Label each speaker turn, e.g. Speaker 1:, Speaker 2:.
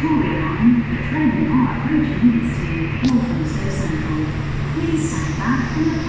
Speaker 1: Victoria line, the train are approaching Innisfail, Walthamstow Central. Please stand back from the